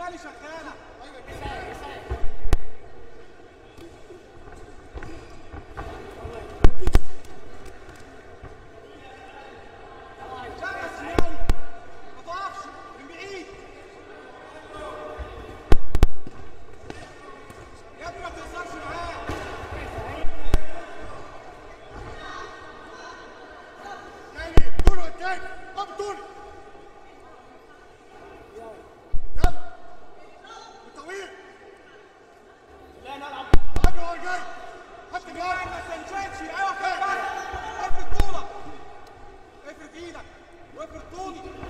شغاله شغالة. أيوه كده Tony.